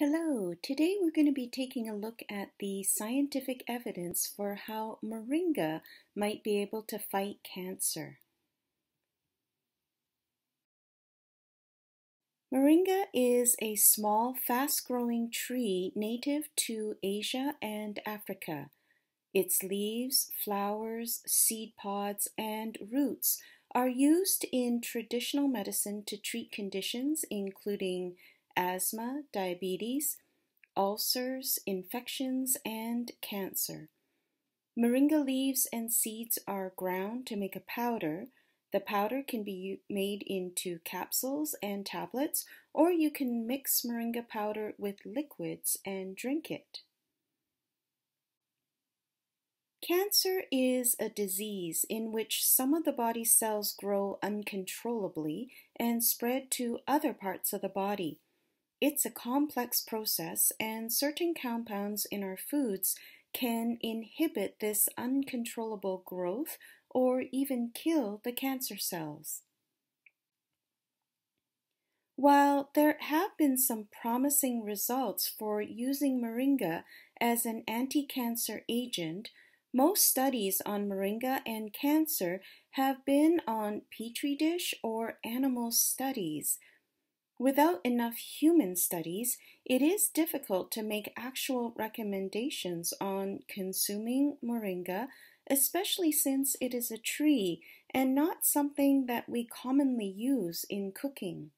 Hello, today we're going to be taking a look at the scientific evidence for how moringa might be able to fight cancer. Moringa is a small, fast-growing tree native to Asia and Africa. Its leaves, flowers, seed pods, and roots are used in traditional medicine to treat conditions including asthma, diabetes, ulcers, infections, and cancer. Moringa leaves and seeds are ground to make a powder. The powder can be made into capsules and tablets, or you can mix moringa powder with liquids and drink it. Cancer is a disease in which some of the body cells grow uncontrollably and spread to other parts of the body. It's a complex process, and certain compounds in our foods can inhibit this uncontrollable growth or even kill the cancer cells. While there have been some promising results for using moringa as an anti cancer agent, most studies on moringa and cancer have been on petri dish or animal studies Without enough human studies, it is difficult to make actual recommendations on consuming moringa, especially since it is a tree and not something that we commonly use in cooking.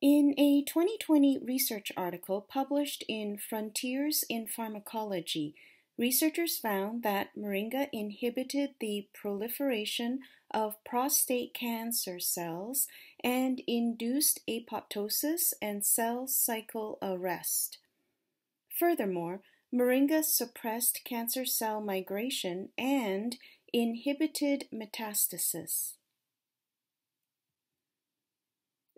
In a 2020 research article published in Frontiers in Pharmacology, researchers found that moringa inhibited the proliferation of prostate cancer cells and induced apoptosis and cell cycle arrest. Furthermore, moringa suppressed cancer cell migration and inhibited metastasis.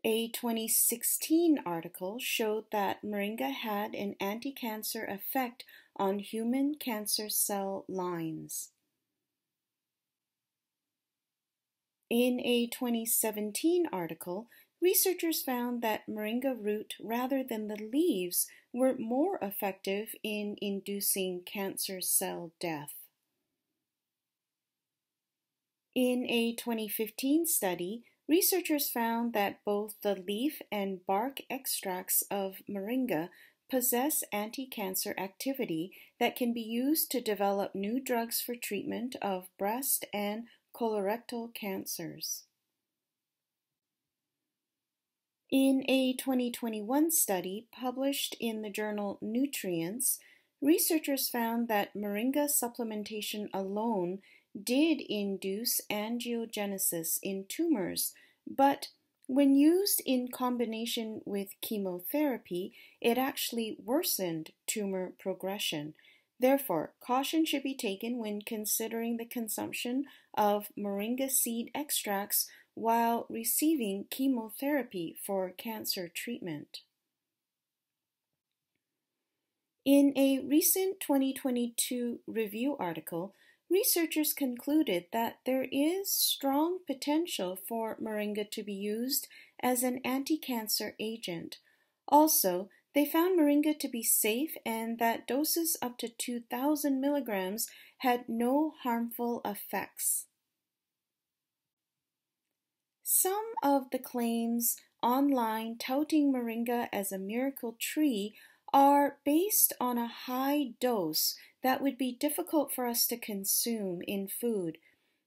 A 2016 article showed that moringa had an anti-cancer effect on human cancer cell lines. In a 2017 article, researchers found that moringa root rather than the leaves were more effective in inducing cancer cell death. In a 2015 study, researchers found that both the leaf and bark extracts of moringa possess anti-cancer activity that can be used to develop new drugs for treatment of breast and colorectal cancers. In a 2021 study published in the journal Nutrients, researchers found that moringa supplementation alone did induce angiogenesis in tumors, but when used in combination with chemotherapy, it actually worsened tumor progression Therefore, caution should be taken when considering the consumption of moringa seed extracts while receiving chemotherapy for cancer treatment. In a recent 2022 review article, researchers concluded that there is strong potential for moringa to be used as an anti-cancer agent. Also, they found moringa to be safe and that doses up to 2,000 milligrams had no harmful effects. Some of the claims online touting moringa as a miracle tree are based on a high dose that would be difficult for us to consume in food.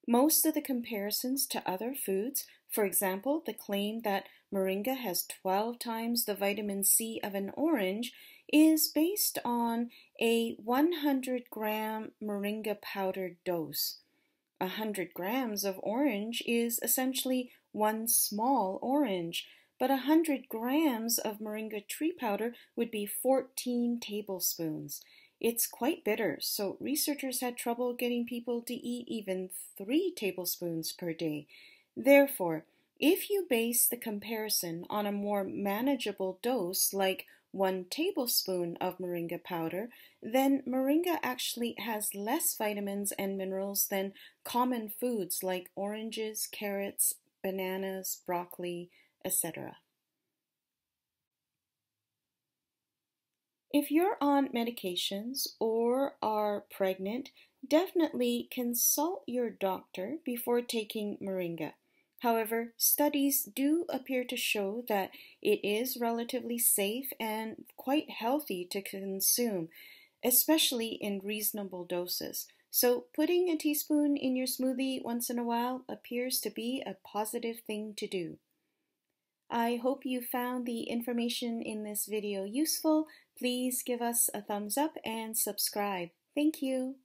Most of the comparisons to other foods, for example, the claim that moringa has 12 times the vitamin C of an orange, is based on a 100 gram moringa powder dose. 100 grams of orange is essentially one small orange, but 100 grams of moringa tree powder would be 14 tablespoons. It's quite bitter, so researchers had trouble getting people to eat even 3 tablespoons per day. Therefore, if you base the comparison on a more manageable dose, like one tablespoon of moringa powder, then moringa actually has less vitamins and minerals than common foods like oranges, carrots, bananas, broccoli, etc. If you're on medications or are pregnant, definitely consult your doctor before taking moringa. However, studies do appear to show that it is relatively safe and quite healthy to consume, especially in reasonable doses. So, putting a teaspoon in your smoothie once in a while appears to be a positive thing to do. I hope you found the information in this video useful. Please give us a thumbs up and subscribe. Thank you.